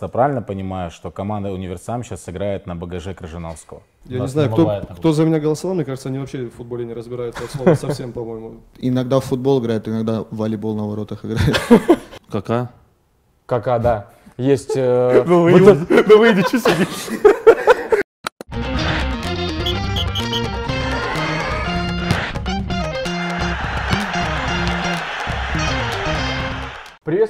Я правильно понимаю, что команда Универсам сейчас сыграет на багаже Крыжиновского? Я не знаю, кто, бывает такого? кто за меня голосовал, мне кажется, они вообще в футболе не разбираются от слова совсем, по-моему. Иногда в футбол играют, иногда в волейбол на воротах играют. Кака? Кака, да. Есть... э, Ну ну выйди, что сидишь?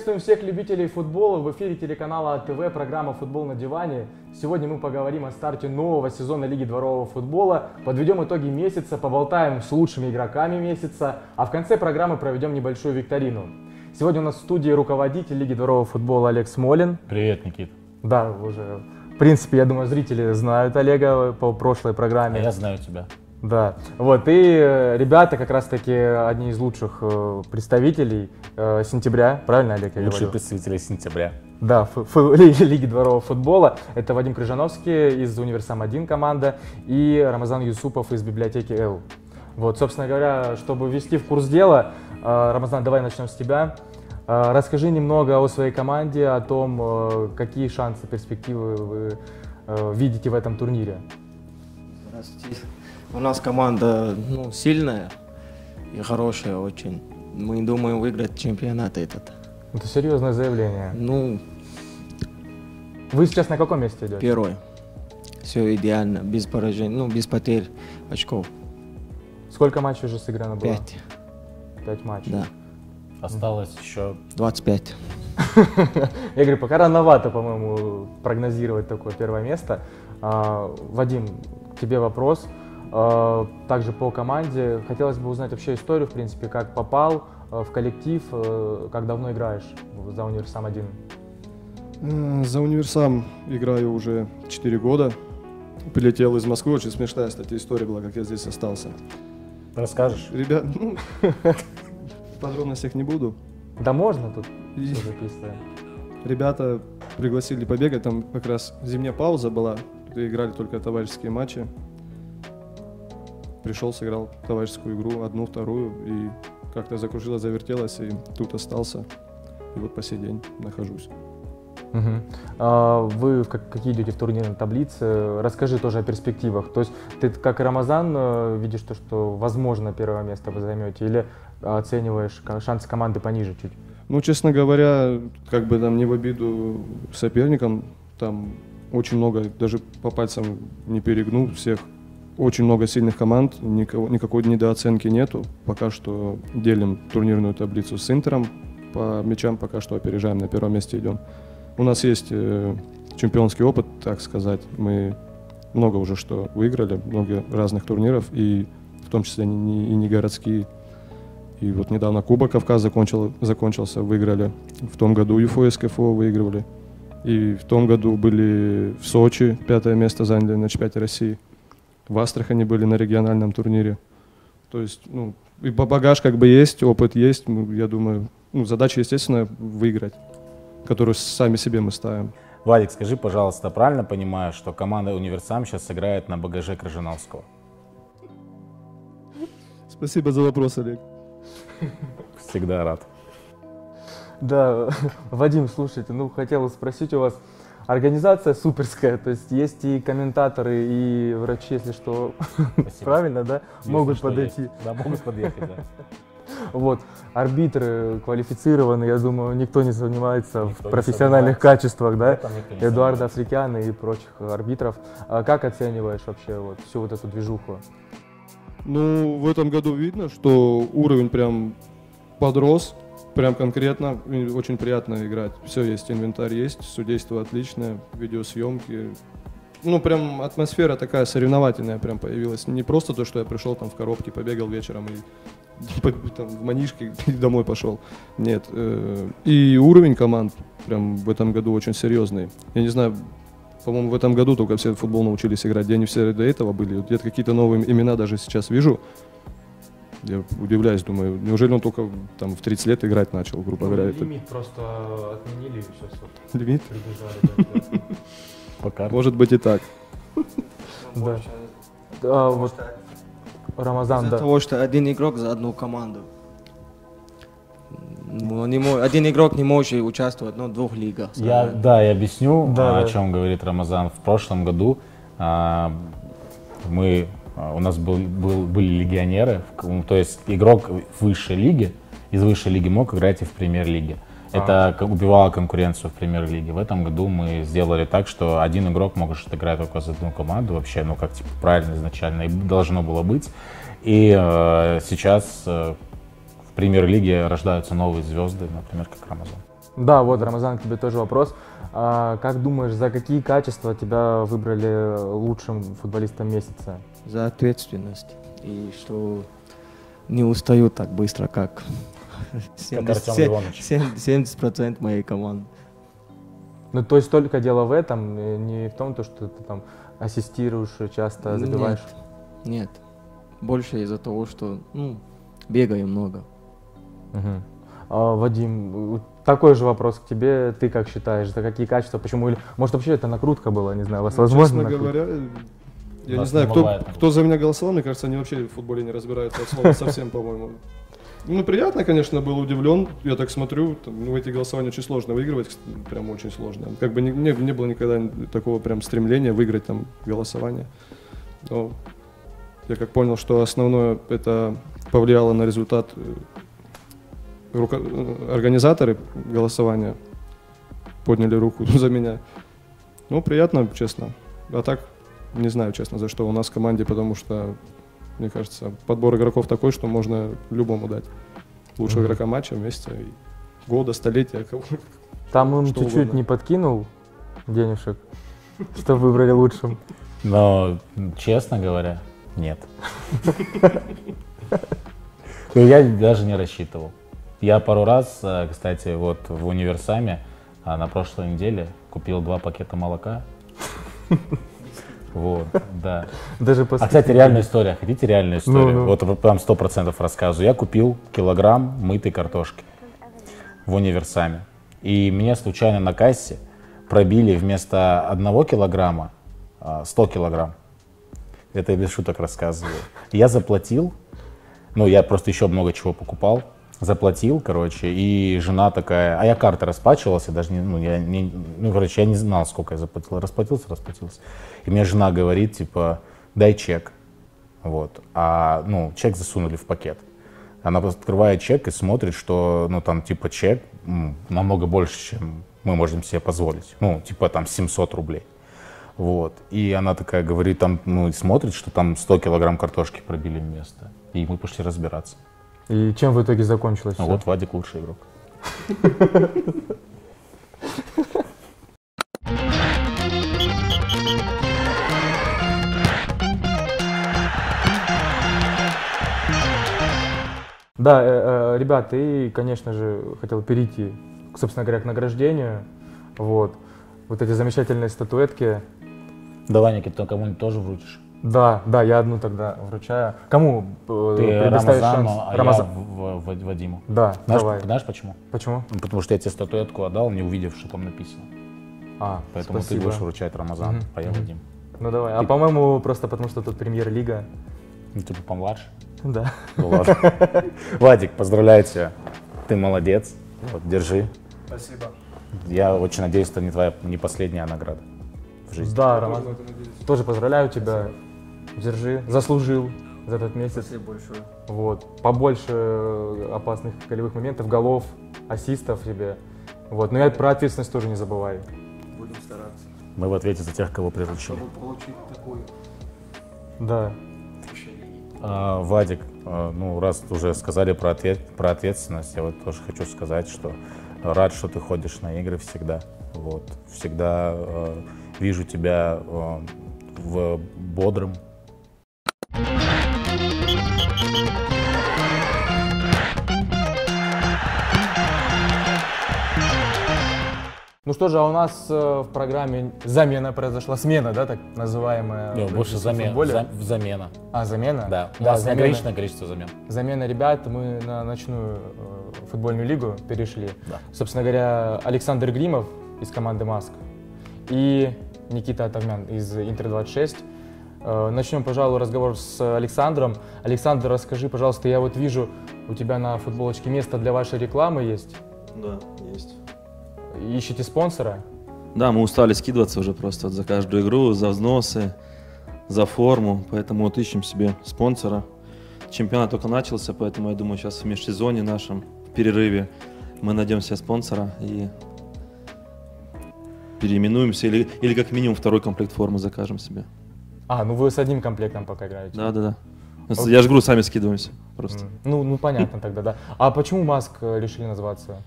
Приветствуем всех любителей футбола. В эфире телеканала АТВ, программа «Футбол на диване». Сегодня мы поговорим о старте нового сезона Лиги дворового футбола, подведем итоги месяца, поболтаем с лучшими игроками месяца, а в конце программы проведем небольшую викторину. Сегодня у нас в студии руководитель Лиги дворового футбола Олег Смолин. Привет, Никит. Да, уже, в принципе, я думаю, зрители знают Олега по прошлой А программе. я знаю тебя. Да, вот, и э, ребята как раз-таки одни из лучших э, представителей э, сентября, правильно, Олег, я Лучшие говорю? представители сентября. Да, ф- ф- Лиги, Лиги дворового футбола. Это Вадим Крыжановский из Универсам-1 команда и Рамазан Юсупов из библиотеки Л. Вот, собственно говоря, чтобы ввести в курс дела, э, Рамазан, давай начнем с тебя. Э, Расскажи немного о своей команде, о том, э, какие шансы, перспективы вы э, видите в этом турнире. Здравствуйте. У нас команда ну, сильная и хорошая очень. Мы думаем выиграть чемпионат этот. Это серьезное заявление. Ну, Вы сейчас на каком месте идете? первый. Все идеально, без поражений, ну, без потерь очков. Сколько матчей уже сыграно было? Пять, Пять матчей. да, Осталось еще 25. Я говорю, пока рановато, по-моему, прогнозировать такое первое место. А, Вадим, тебе вопрос. А, Также по команде. Хотелось бы узнать вообще историю, в принципе, как попал э, в коллектив, э, как давно играешь за Универсам 1. Э, За универсам играю уже 4 года. Прилетел из Москвы, очень смешная, кстати, история была, как я здесь остался. расскажешь. Ребят, ну, в подробностях не буду. Да можно тут И. Ребята пригласили побегать, там как раз зимняя пауза была, играли только товарищеские матчи. Пришел, сыграл товарищескую игру, одну, вторую, и как-то закружилось, завертелось, и тут остался. И вот по сей день нахожусь. Мгм. А, Вы в как- какие идете в турнирной таблице? Расскажи тоже о перспективах. То есть ты, как Рамазан, э, видишь то, что возможно первое место вы займете, или оцениваешь шансы команды пониже чуть? Ну, честно говоря, как бы там не в обиду соперникам, там очень много, даже по пальцам не перегну всех. Очень много сильных команд, никого, никакой недооценки нету. Пока что делим турнирную таблицу с Интером. По мячам пока что опережаем, на первом месте идем. У нас есть э, чемпионский опыт, так сказать. Мы много уже что выиграли, много разных турниров, и в том числе не- не- и не городские. И вот недавно Кубок Кавказ закончил, закончился, выиграли. В том году ЮФО СКФО выигрывали. И в том году были в Сочи, пятое место заняли на чемпионате России. В Астрахани были на региональном турнире. То есть, ну, и ба- багаж как бы есть, опыт есть. Ну, я думаю, ну, задача, естественно, выиграть, которую сами себе мы ставим. Владик, скажи, пожалуйста, правильно понимаю, что команда Универсам сейчас сыграет на багаже Крыжиновского? Спасибо за вопрос, Олег. Всегда рад. Да, Вадим, слушайте, ну хотел спросить у вас, организация суперская, то есть есть и комментаторы, и врачи, если что, Спасибо. правильно, да, Если могут что, подойти. есть. Да, могут подъехать, да. Вот, арбитры квалифицированы, я думаю, никто не сомневается Никто в профессиональных качествах, да, Эдуарда. Африкяна и прочих арбитров. А как оцениваешь вообще вот всю вот эту движуху? Ну, в этом году видно, что уровень прям подрос, прям конкретно, очень приятно играть. Все есть, инвентарь есть, судейство отличное, видеосъемки. Ну, прям атмосфера такая соревновательная прям появилась. Не просто то, что я пришел там в коробке, побегал вечером и там, в манишке и домой пошел. Нет. э, И уровень команд прям в этом году очень серьезный. Я не знаю, по-моему, в этом году только все футбол научились играть, где они все до этого были. Вот где-то какие-то новые имена даже сейчас вижу. Я удивляюсь, думаю, неужели он только там в 30 лет играть начал, грубо говоря. это просто отменили и сейчас лимит? прибежали. Пока. Может быть и так. Да. А, вот Рамазан, Из-за да. того, что один игрок за одну команду. Ну, не мо- один игрок не может участвовать ну, в двух лигах. Я, да, я объясню, Да, а, о да. чем говорит Рамазан. В прошлом году а, мы, у нас был, был- были легионеры, то есть игрок высшей лиги, из высшей лиги мог играть и в премьер-лиге. Это как убивало конкуренцию в премьер-лиге. В этом году мы сделали так, что один игрок может играть только за одну команду вообще, ну как типа правильно изначально и должно было быть. И э, сейчас э, в премьер-лиге рождаются новые звезды, например, как Рамазан. Да, вот, Рамазан, к тебе тоже вопрос. А, как думаешь, за какие качества тебя выбрали лучшим футболистом месяца? За ответственность. И что не устаю так быстро, как Как Артем 70% Леонович. 70% моей команды. Ну, то есть только дело в этом, не в том, то, что ты там ассистируешь, часто забиваешь. Нет, нет. Больше из-за того, что ну, бегаю много. Мгм. А, Вадим, такой же вопрос к тебе. Ты как считаешь, за какие качества, почему? Или, может, вообще это накрутка была, не знаю, у вас Ну, возможно Честно накрутка? говоря, я не знаю, не кто, кто за меня голосовал, мне кажется, они вообще в футболе не разбираются от слова совсем, по-моему. Ну, приятно, конечно, был удивлен. Я так смотрю, там, ну, эти голосования очень сложно выигрывать, прям очень сложно. Как бы не, не, не было никогда такого прям стремления выиграть там голосование. Но я как понял, что основное это повлияло на результат э, руко- э, организаторы голосования подняли руку за меня. Ну, приятно, честно. А так, не знаю, честно, за что у нас в команде, потому что, мне кажется, подбор игроков такой, что можно любому дать. Лучшего Мгм. игрока матча вместе, года, столетия. кого- Там им чуть-чуть угодно. не подкинул денежек, что выбрали лучшим. Но, честно говоря, нет. Ну, Я даже не рассчитывал. Я пару раз, э, кстати, вот в универсаме а, на прошлой неделе купил два пакета молока. Вот, да. Даже по А, кстати, реальная история. Хотите реальную историю? Ну, ну. Вот прям сто процентов рассказываю. Я купил килограмм мытой картошки в универсаме. И мне случайно на кассе пробили вместо одного килограмма а, 100 килограмм. Это я без шуток рассказываю. Я заплатил, ну, я просто еще много чего покупал, заплатил, короче, и жена такая, а я карты расплачивался, даже не, ну, я не, ну, короче, я не знал, сколько я заплатил, расплатился, расплатился. И мне жена говорит, типа, дай чек, вот, а, ну, чек засунули в пакет. Она открывает чек и смотрит, что, ну, там, типа, чек намного больше, чем мы можем себе позволить. Ну, типа, там, 700 рублей. Вот. И она такая говорит, там, ну, смотрит, что там 100 килограмм картошки пробили вместо. И мы пошли разбираться. И чем в итоге закончилось А всё? вот Вадик лучший игрок. Да, э, э, ребят, и, конечно же, хотел перейти, собственно говоря, к награждению. Вот. Вот эти замечательные статуэтки. Давай, Никита, кому-нибудь тоже вручишь. Да, да, я одну тогда вручаю. Кому э, Ты предоставишь Рамазану, шанс? а Рамазан. я в- в- Вадиму. Да, Знаешь, давай. знаешь почему? Почему? Ну, Потому что я тебе статуэтку отдал, не увидев, что там написано. А, Поэтому спасибо. ты будешь вручать Рамазан, Мгм, а я. Вадим. Ну давай. А по-моему, просто потому что тут премьер-лига. Ну, типа помладше. Да. Ну ладно. Вадик, поздравляю тебя. Ты молодец. Вот, держи. Спасибо. Я очень надеюсь, это не твоя не последняя награда в жизни. Да, Рамазан. Тоже поздравляю тебя. Держи. Заслужил за этот месяц. Спасибо большое. Вот. Побольше э, опасных голевых моментов, голов, ассистов тебе. Вот. Но и про ответственность тоже не забывай. Будем стараться. Мы в ответе за тех, кого приручили. Чтобы получить такую Да. А, Вадик, а, ну раз уже сказали про, ответ, про ответственность, я вот тоже хочу сказать, что рад, что ты ходишь на игры всегда. Вот. Всегда э, вижу тебя э, в бодром, Ну что же, а у нас э, в программе замена произошла, смена, да, так называемая? В больше в замен, футболе? за- замена. А, замена? Да, у да нас замена. ограниченное количество замен. Замена ребят, мы на ночную э, футбольную лигу перешли. Да. Собственно говоря, Александр Гримов из команды Маск и Никита Атавмян из Интер-26. Э, Начнем, пожалуй, разговор с Александром. Александр, расскажи, пожалуйста, я вот вижу У тебя на футболочке место для вашей рекламы есть? Да, есть. Ищете спонсора? Да, мы устали скидываться уже просто вот за каждую игру, за взносы, за форму, поэтому вот ищем себе спонсора. Чемпионат только начался, поэтому я думаю, сейчас в межсезонье нашем, в перерыве, мы найдем себе спонсора и переименуемся или, или как минимум второй комплект формы закажем себе. А, ну вы с одним комплектом пока играете. Да, да, да. Я же говорю, сами скидываемся просто. Ну, ну понятно тогда, да. А почему Маск э, решили назваться?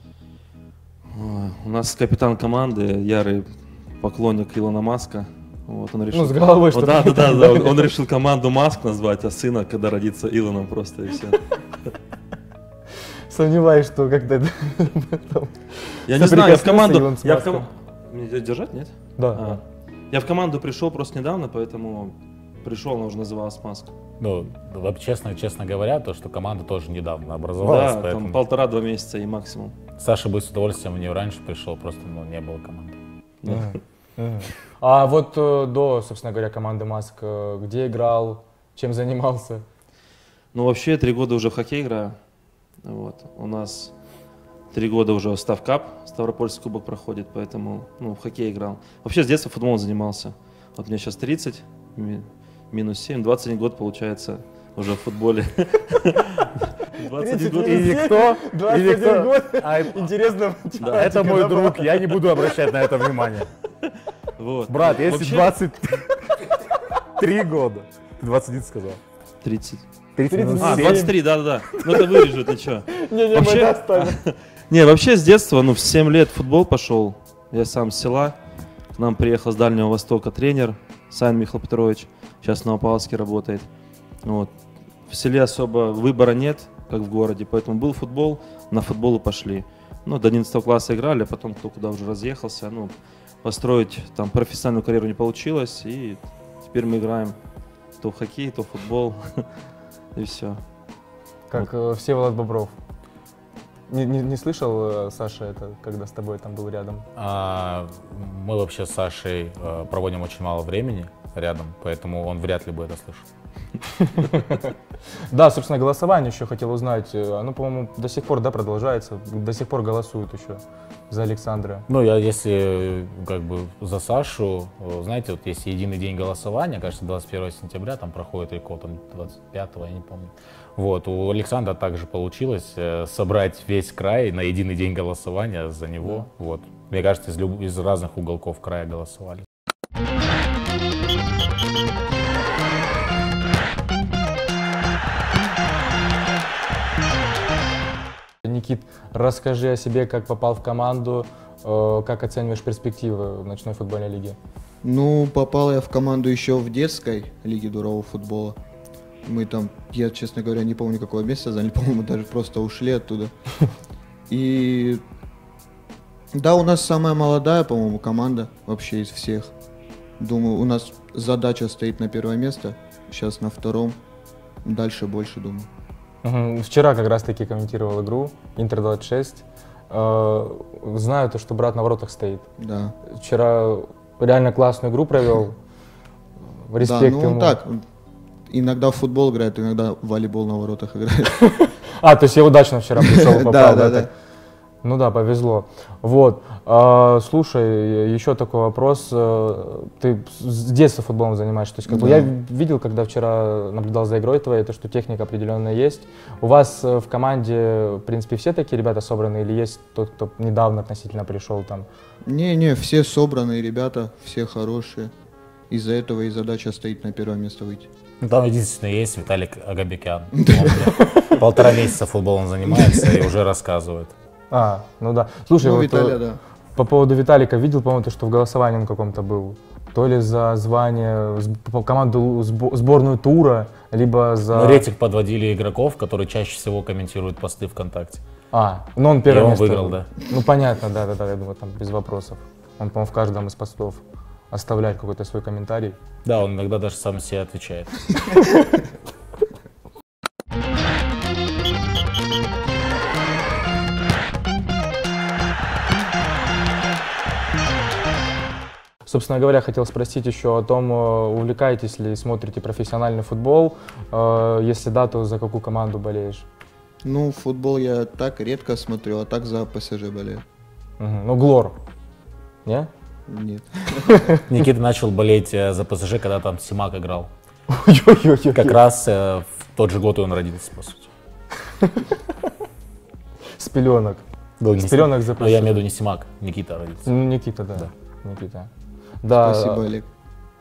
У нас капитан команды, ярый поклонник Илона Маска. Вот, он решил... Ну, с головой что-то. да, да, да, да, он, он решил команду Маск назвать, а сына, когда родится Илоном просто и все. Сомневаюсь, что когда Я не знаю, я в команду... Я в ком- Мне держать, нет? Да, А. Я в команду пришел просто недавно, поэтому пришел, она уже называлась Маск. Ну, честно, честно говоря, то, что команда тоже недавно образовалась, Да, поэтому там полтора-два месяца и максимум. Саша бы с удовольствием в нее раньше пришел, просто ну, не было команды. А вот э, до, собственно говоря, команды Маск, э, где играл, чем занимался? Ну, вообще, три года уже в хоккей играю. Вот. У нас три года уже Ставкап, Ставропольский кубок проходит, поэтому ну, в хоккей играл. Вообще, с детства футболом занимался. Вот мне сейчас 30, ми- минус 7, 21 год получается уже в футболе. 21 год. И никто, и 21 никто- год. А, Интересно. да, это мой друг, я не буду обращать на это внимание. Вот. Брат, если Вообще, 23 года, ты 21 сказал. 30. 30 минус А, 7. 23, да-да-да. Ну это вырежут, ты что? Не-не, мы Вообще- оставим. Не, вообще с детства, ну в 7 лет футбол пошел. Я сам с села. К нам приехал с Дальнего Востока тренер Сайн Михаил Петрович. Сейчас в Новопавловске работает. Вот. В селе особо выбора нет, как в городе, поэтому был футбол, на футбол и пошли. Ну, до 11 класса играли, а потом кто куда уже разъехался. Ну, построить там профессиональную карьеру не получилось, и теперь мы играем то в хоккей, то в футбол. И все. Как э, Всеволод Бобров. Не, не, не слышал, э, Саша, это, когда с тобой там был рядом? А, мы вообще с Сашей э, проводим очень мало времени рядом, поэтому он вряд ли бы это слышал. Да, собственно, голосование еще хотел узнать. Э, Оно, по-моему, до сих пор, да, продолжается. До сих пор голосуют еще за Александра. Ну, я если э, как бы за Сашу, э, знаете, вот есть единый день голосования, кажется, 21 сентября, там проходит какого там 25 я не помню. Вот, у Александра также получилось собрать весь край на единый день голосования за него. Вот. Мне кажется, из, люб- из разных уголков края голосовали. Никит, расскажи о себе, как попал в команду, э, как оцениваешь перспективы в ночной футбольной лиге? Ну, попал я в команду еще в детской лиге дурового футбола. Мы там, я, честно говоря, не помню, какого места заняли, по-моему, даже просто ушли оттуда. И да, у нас самая молодая, по-моему, команда вообще из всех. Думаю, у нас задача стоит на первое место, сейчас на втором, дальше больше, думаю. Вчера как раз-таки комментировал игру Интер 26. Э, Знаю то, что брат на воротах стоит. Да. Вчера реально классную игру провел. Да, Респект ну ему. так, иногда в футбол играет, иногда в волейбол на воротах играет. А, то есть я удачно вчера пришел попал. Да, да, да. Ну да, повезло. Вот. А, слушай, еще такой вопрос. Э, Ты с детства футболом занимаешься? То есть, как бы Да. я видел, когда вчера наблюдал за игрой твоей, то, что техника определенная есть. У вас э, в команде, в принципе, все такие ребята собраны, или есть тот, кто недавно относительно пришел там? Не-не, все собранные ребята, все хорошие. Из-за этого и задача стоит на первое место выйти. Ну, Там единственный есть Виталик Агабекян. Полтора месяца футболом занимается и уже рассказывает. А, ну да. Слушай, Ну, вот, Виталия, э, да. по поводу Виталика, видел, по-моему, то, что в голосовании он каком-то был. То ли за звание, команду сбо- сборную тура, либо за... Мы рейтинг подводили игроков, которые чаще всего комментируют посты ВКонтакте. А, ну он первое И он место. выиграл, да. Ну понятно, да, да, да, я думаю, там без вопросов. Он, по-моему, в каждом из постов оставляет какой-то свой комментарий. Да, он иногда даже сам себе отвечает. Собственно говоря, хотел спросить еще о том, э, увлекаетесь ли, смотрите профессиональный футбол. Э, Если да, то за какую команду болеешь? Ну, футбол я так редко смотрю, а так за ПСЖ болею. Мгм. Ну, Глор. Не? Нет. Никита начал болеть э, за ПСЖ, когда там Симак играл. Как раз в тот же год он родился, по сути. С пеленок. Был С пеленок за Но я ПСЖ. имею в виду не Симак, Никита родился. Ну, Никита, да. Никита. Да. Спасибо, Олег.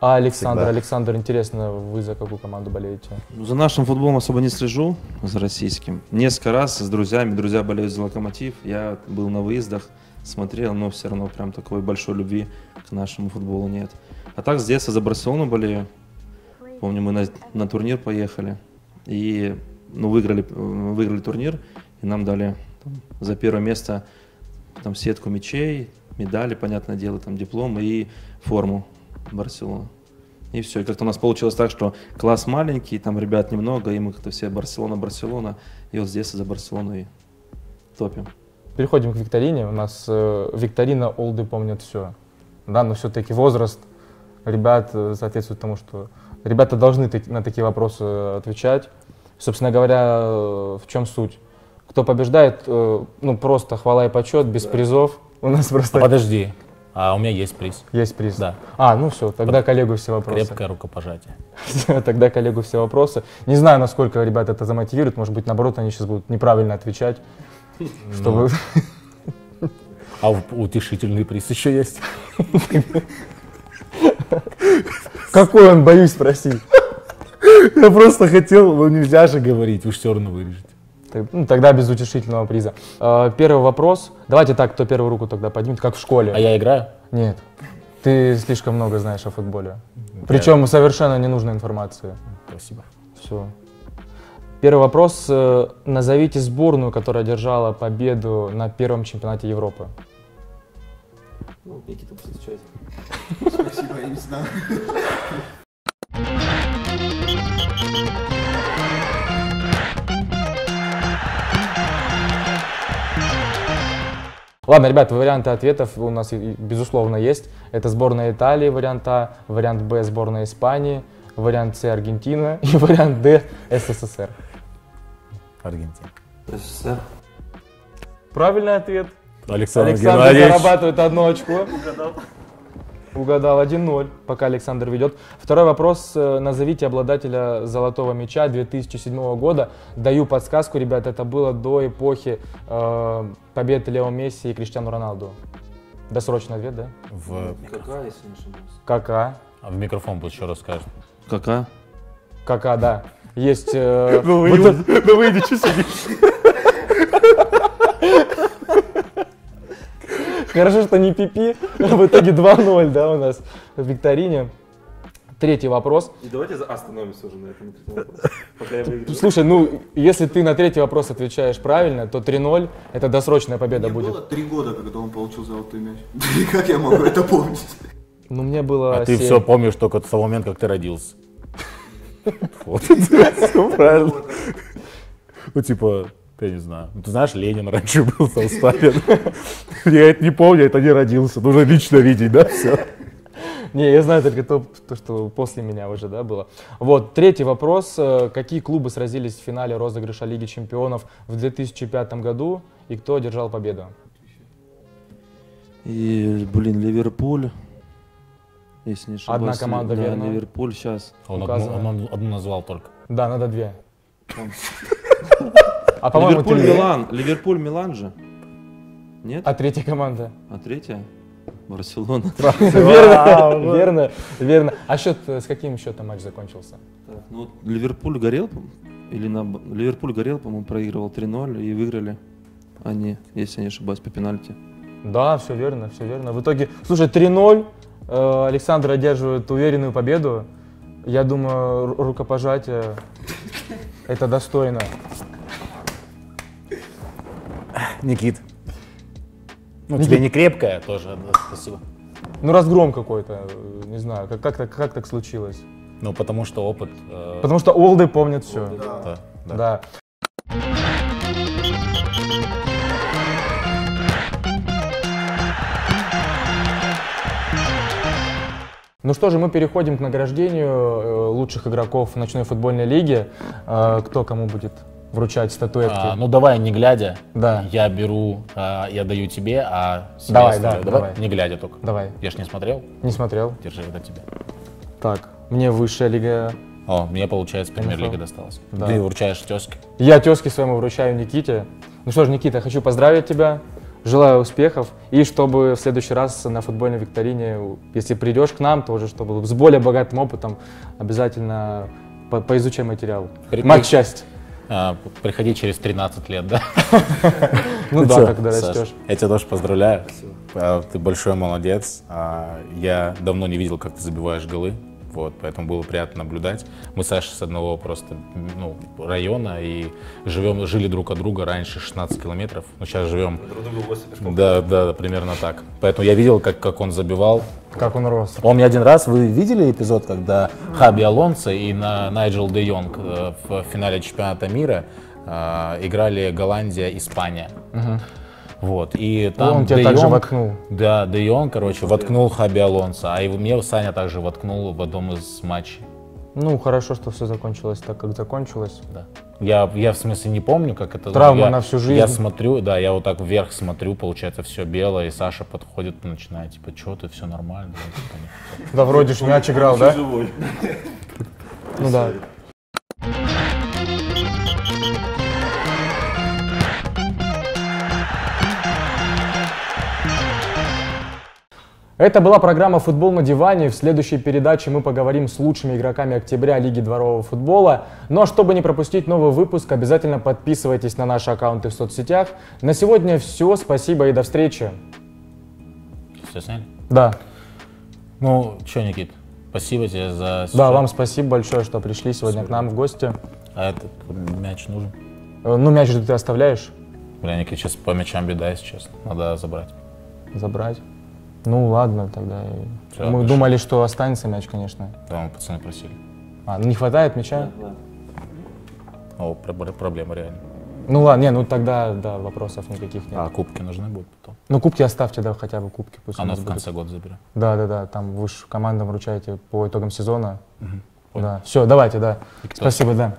А Александр, Всегда. Александр, интересно, вы за какую команду болеете? За нашим футболом особо не слежу, за российским. Несколько раз с друзьями, друзья болеют за Локомотив. Я был на выездах, смотрел, но все равно прям такой большой любви к нашему футболу нет. А так с детства за Барселону болею. Помню, мы на, на турнир поехали и ну, выиграли, э, выиграли турнир, и нам дали там, за первое место там сетку мячей, медали, понятное дело, там диплом и форму Барселоны. И все. И как-то у нас получилось так, что класс маленький, там ребят немного, и мы как-то все Барселона, Барселона. И вот здесь за Барселону и топим. Переходим к викторине. У нас э, викторина «Олды помнят все». Да, но все-таки возраст ребят э, соответствует тому, что ребята должны таки- на такие вопросы отвечать. Собственно говоря, э, в чем суть? Кто побеждает, э, ну просто хвала и почет, без призов. У нас А просто подожди, а у меня есть приз. есть приз. Да. А, ну все, тогда коллегу все вопросы. Крепкое рукопожатие. Тогда коллегу все вопросы. Не знаю, насколько ребят это замотивирует. Может быть, наоборот, они сейчас будут неправильно отвечать. Чтобы... А утешительный приз еще есть. Какой он, боюсь спросить. Я просто хотел, ну нельзя же говорить, вы все равно вырежете. Ну, тогда без утешительного приза. Э, Первый вопрос. Давайте так, кто первую руку тогда поднимет, как в школе. А я играю? Нет. Ты слишком много знаешь о футболе. Причем совершенно ненужной информации. Спасибо. Все. Первый вопрос. Э, Назовите сборную, которая держала победу на первом чемпионате Европы. Спасибо, я не знаю. Ладно, ребят, варианты ответов у нас, безусловно, есть. Это сборная Италии, вариант А, вариант Б, сборная Испании, вариант С, Аргентина и вариант Д, СССР. Аргентина. СССР. Правильный ответ. Александр, Александр Геннадьевич. зарабатывает одно очко. Угадал. Угадал 1-0, пока Александр ведет. Второй вопрос. э, Назовите обладателя золотого мяча 2007 года. Даю подсказку, ребят, это было до эпохи э, побед Лео Месси и Криштиану Роналду. Досрочный ответ, да? В, Какая, если не ошибаюсь? Кака. а в микрофон пусть еще расскажет. Какая? Кака, да. Есть... э, Ну вот это- ну выйди, что сидишь? Хорошо, что не пипи. В итоге 2-0, да, у нас в викторине. Третий вопрос. И давайте остановимся уже на этом вопросе. Слушай, ну, если ты на третий вопрос отвечаешь правильно, то 3-0 — это досрочная победа Мне будет. было три года, когда он получил золотой мяч. Как я могу это помнить? Ну, мне было А ты семь. все помнишь только с того момента, как ты родился. Вот. Все правильно. Ну, типа, я не знаю. Ну, Ты знаешь, Ленин раньше был в Сталин. Я это не помню, это не родился. Нужно лично видеть, да, все. Не, я знаю только то, то, что после меня уже, да, было. Вот, третий вопрос. Э, Какие клубы сразились в финале розыгрыша Лиги Чемпионов в 2005 году и кто одержал победу? И, блин, Ливерпуль. Если не ошибаюсь. Одна команда, да, верно. Ливерпуль сейчас. Он Указано. одну, он одну назвал только. Да, надо две. А по-моему, Ливерпуль, три. Милан. Ливерпуль, Милан же. Нет? А третья команда? А третья? Барселона. Верно, верно, верно. А счет, с каким счетом матч закончился? Так, ну, Ливерпуль горел, по- или на... Ливерпуль горел, по-моему, проигрывал 3-0 и выиграли они, если я не ошибаюсь, по пенальти. Да, все верно, все верно. В итоге, слушай, 3-0, э, Александр одерживает уверенную победу. Я думаю, ру- рукопожатие это достойно. Никит. Ну, тебе не крепкая тоже, да, спасибо. Ну, разгром какой-то, не знаю, как, как, так, как так случилось. Ну, потому что опыт... э, Потому что олды помнят все. да, да. Да. Ну что же, мы переходим к награждению э, лучших игроков ночной футбольной лиги. Э, Кто кому будет вручать статуэтки. А, ну давай, не глядя. Да. Я беру, а, я даю тебе, а себе Давай, да, давай. давай. Не глядя только. Давай. Я ж не смотрел. Не смотрел. Держи это тебе. Так, мне высшая лига. О, мне, получается, премьер-лига досталась. Да. Ты вручаешь тезке. Я тезке своему вручаю Никите. Ну что ж, Никита, хочу поздравить тебя. Желаю успехов. И чтобы в следующий раз на футбольной викторине, если придешь к нам, тоже чтобы с более богатым опытом, обязательно по- поизучай материал. При- Мать счастья. А, приходи через 13 лет, да? Ну да, чё, когда растешь. Я тебя тоже поздравляю. А, Ты большой молодец. А, Я давно не видел, как ты забиваешь голы. Вот, поэтому было приятно наблюдать. Мы с Сашей с одного просто ну, района и живем, жили друг от друга раньше 16 километров. Но сейчас живем. Да, да, примерно так. Поэтому я видел, как, как он забивал. Как он рос. Он мне один раз, вы видели эпизод, когда Хаби Алонсо и на Найджел Де Йонг э, в финале чемпионата мира э, играли Голландия, Испания. Вот, и там Он тебя Де также Йонг- воткнул. Да, Де Йонг, короче, воткнул Хаби Алонсо, а его мне Саня также воткнул в одном из матчей. Ну, хорошо, что все закончилось так, как закончилось. Да. Я, я в смысле не помню, как это. Травма я, на всю жизнь. Я смотрю, да, я вот так вверх смотрю, получается все белое, и Саша подходит, начинает, типа, что ты, все нормально. Да, вроде ж мяч играл, да? Ну да. Это была программа «Футбол на диване». В следующей передаче мы поговорим с лучшими игроками октября Лиги дворового футбола. Но чтобы не пропустить новый выпуск, обязательно подписывайтесь на наши аккаунты в соцсетях. На сегодня все. Спасибо и до встречи. Все сняли? Да, Ну, что, Никит, спасибо тебе за да, сюжет. вам спасибо большое, что пришли сегодня к нам в гости. А этот мяч нужен? Э, Ну, мяч же ты оставляешь Бля, Никит, сейчас по мячам беда, если честно. Надо забрать. забрать. Ну ладно, тогда. и- Всё, Мы хорошо. думали, что останется мяч, конечно. Там пацаны просили. А, ну не хватает мяча? О, про- про- проблема реально. Ну ладно, не, ну тогда, да, вопросов никаких нет. А кубки нужны будут потом? Ну кубки оставьте, да, хотя бы кубки пусть нас в будут. конце года заберем. Да, да, да, там вы же командам вручаете по итогам сезона. Да, все, давайте, да. Спасибо, да.